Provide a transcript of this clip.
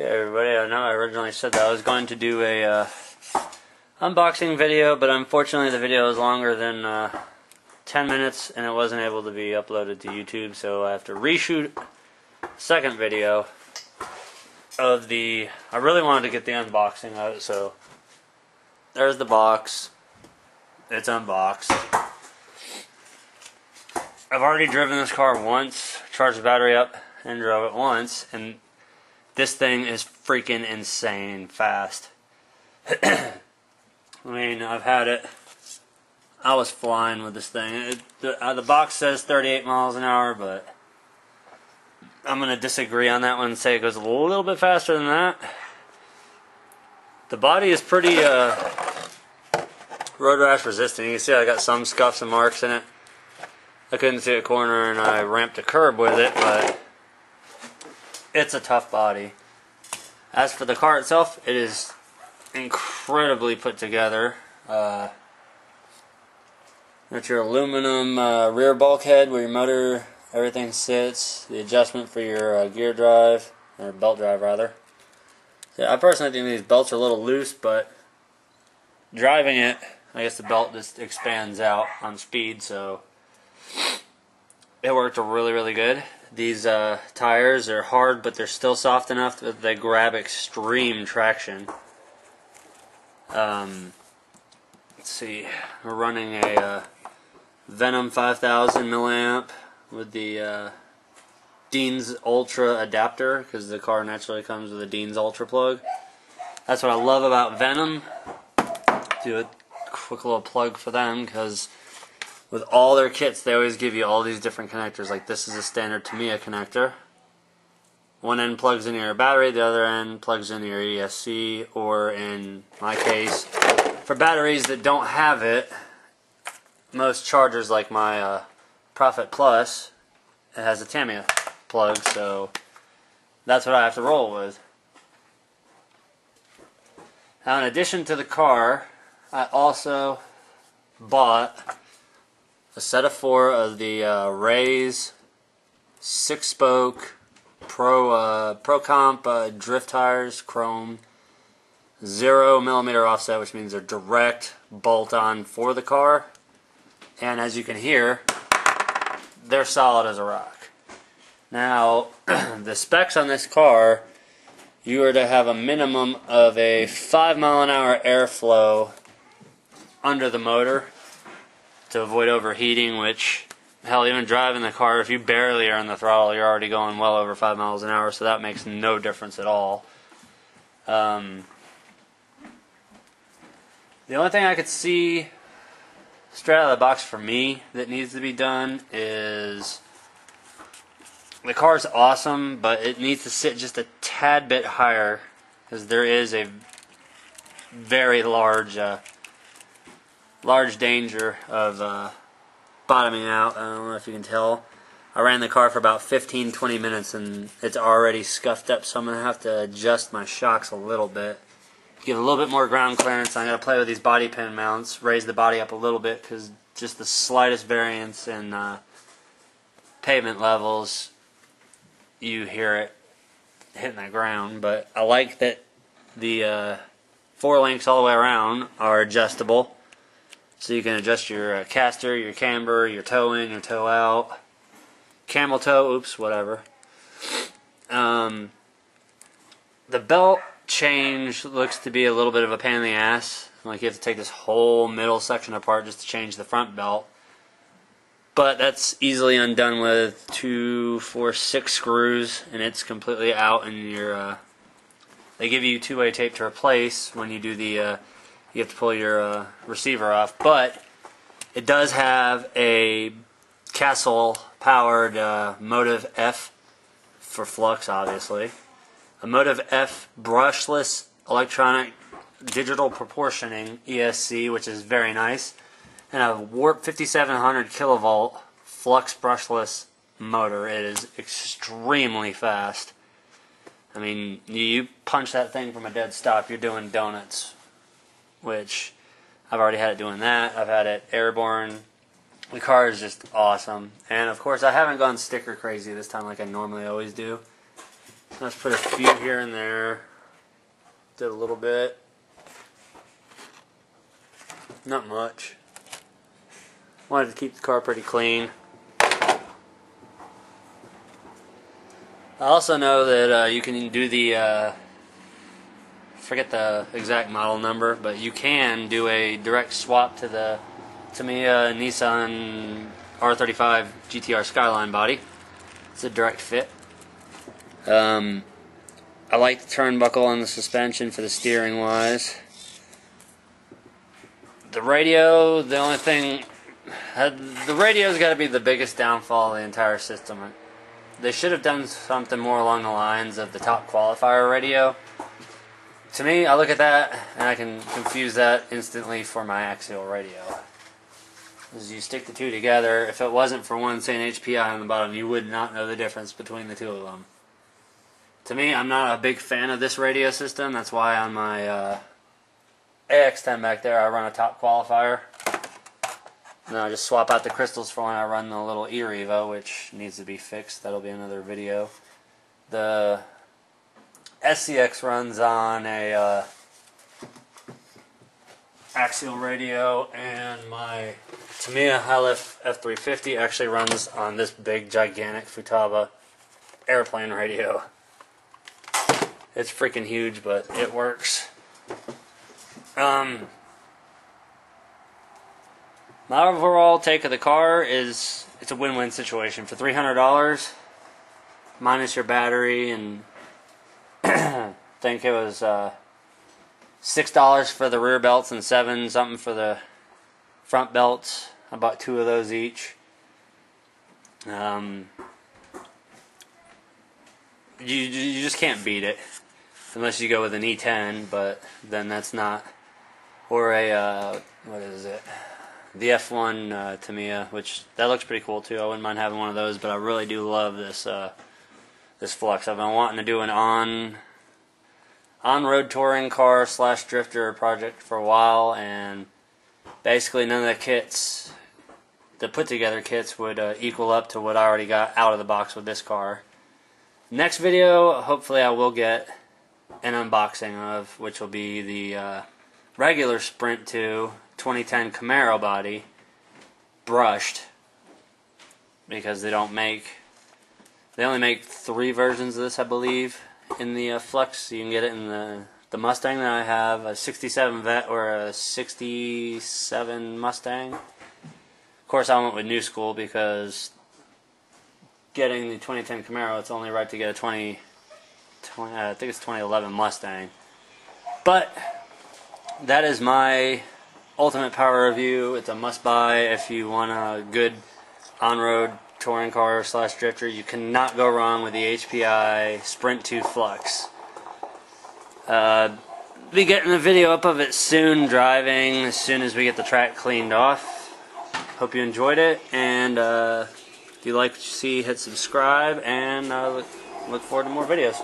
Okay, everybody. I know I originally said that I was going to do a uh, unboxing video, but unfortunately the video is longer than uh, 10 minutes, and it wasn't able to be uploaded to YouTube, so I have to reshoot second video of the. I really wanted to get the unboxing of it, so there's the box. It's unboxed. I've already driven this car once, charged the battery up, and drove it once, and this thing is freaking insane fast. I mean, I've had it. I was flying with this thing. It, the, uh, the box says 38 miles an hour, but I'm going to disagree on that one and say it goes a little bit faster than that. The body is pretty uh, road rash resistant. You can see I got some scuffs and marks in it. I couldn't see a corner and I ramped a curb with it, but it's a tough body. As for the car itself, it is incredibly put together. Uh, that's your aluminum uh, rear bulkhead where your motor, everything sits. The adjustment for your uh, gear drive, or belt drive rather. Yeah, I personally think these belts are a little loose, but driving it, I guess the belt just expands out on speed, so it worked really, really good. These uh, tires are hard, but they're still soft enough that they grab extreme traction. Um, let's see, we're running a uh, Venom 5000 milliamp with the uh, Dean's Ultra adapter because the car naturally comes with a Dean's Ultra plug. That's what I love about Venom. Do a quick little plug for them because with all their kits, they always give you all these different connectors. Like this is a standard Tamiya connector. One end plugs into your battery, the other end plugs into your ESC, or in my case, for batteries that don't have it, most chargers like my uh, Prophet Plus, it has a Tamiya plug, so that's what I have to roll with. Now, in addition to the car, I also bought a set of four of the uh, Rays six spoke Pro uh, Pro Comp uh, drift tires, chrome, zero millimeter offset, which means they're direct bolt on for the car. And as you can hear, they're solid as a rock. Now, the specs on this car, you are to have a minimum of a five mile an hour airflow under the motor to avoid overheating, which, hell, even driving the car, if you barely are on the throttle, you're already going well over 5 miles an hour, so that makes no difference at all. Um, the only thing I could see straight out of the box for me that needs to be done is the car's awesome, but it needs to sit just a tad bit higher because there is a very large uh, large danger of uh, bottoming out. I don't know if you can tell. I ran the car for about 15 20 minutes and it's already scuffed up, so I'm going to have to adjust my shocks a little bit. Give a little bit more ground clearance. I'm going to play with these body pin mounts, raise the body up a little bit because just the slightest variance in uh, pavement levels, you hear it hitting the ground. But I like that the uh, four links all the way around are adjustable. So you can adjust your uh, caster, your camber, your toe in, your toe out, camel toe, oops, whatever. Um, the belt change looks to be a little bit of a pain in the ass. Like you have to take this whole middle section apart just to change the front belt. But that's easily undone with two, four, six screws, and it's completely out. And your uh, they give you two-way tape to replace when you do the uh, you have to pull your uh, receiver off. But it does have a Castle powered uh, Motive F for flux, obviously. A Motive F brushless electronic digital proportioning ESC, which is very nice. And a Warp 5700 kilovolt flux brushless motor. It is extremely fast. I mean, you punch that thing from a dead stop, you're doing donuts which I've already had it doing that. I've had it airborne. The car is just awesome. And of course, I haven't gone sticker crazy this time like I normally always do. Let's put a few here and there. Did a little bit. Not much. Wanted to keep the car pretty clean. I also know that uh, you can do the, uh, forget the exact model number, but you can do a direct swap to the Tamiya Nissan R35 GTR Skyline body. It's a direct fit. Um, I like the turnbuckle on the suspension for the steering wise. The radio, the only thing, uh, the radio's got to be the biggest downfall of the entire system. They should have done something more along the lines of the top qualifier radio. To me, I look at that and I can confuse that instantly for my axial radio. As you stick the two together, if it wasn't for one saying HPI on the bottom, you would not know the difference between the two of them. To me, I'm not a big fan of this radio system. That's why on my uh, AX10 back there, I run a top qualifier. And I just swap out the crystals for when I run the little eRevo, which needs to be fixed. That'll be another video. The SCX runs on a uh, axial radio, and my Tamiya Hilux F350 actually runs on this big, gigantic Futaba airplane radio. It's freaking huge, but it works. Um, my overall take of the car is it's a win-win situation for three hundred dollars, minus your battery, and think it was uh, six dollars for the rear belts and seven something for the front belts. I bought two of those each. Um, you you just can't beat it unless you go with an E10, but then that's not or a uh, what is it? The F1 uh, Tamiya, which that looks pretty cool too. I wouldn't mind having one of those, but I really do love this uh, this Flux. I've been wanting to do an on on road touring car slash drifter project for a while, and basically none of the kits, the put together kits, would uh, equal up to what I already got out of the box with this car. Next video, hopefully, I will get an unboxing of, which will be the uh, regular Sprint 2 2010 Camaro body brushed because they don't make they only make three versions of this I believe in the uh, Flux. You can get it in the the Mustang that I have a 67 Vette or a 67 Mustang. Of course I went with new school because getting the 2010 Camaro it's only right to get a 20, 20 uh, I think it's 2011 Mustang. But that is my ultimate power review. It's a must buy if you want a good on road touring car slash drifter. You cannot go wrong with the HPI Sprint 2 Flux. Uh, be getting a video up of it soon, driving as soon as we get the track cleaned off. Hope you enjoyed it, and uh, if you like what you see, hit subscribe, and uh, look, look forward to more videos.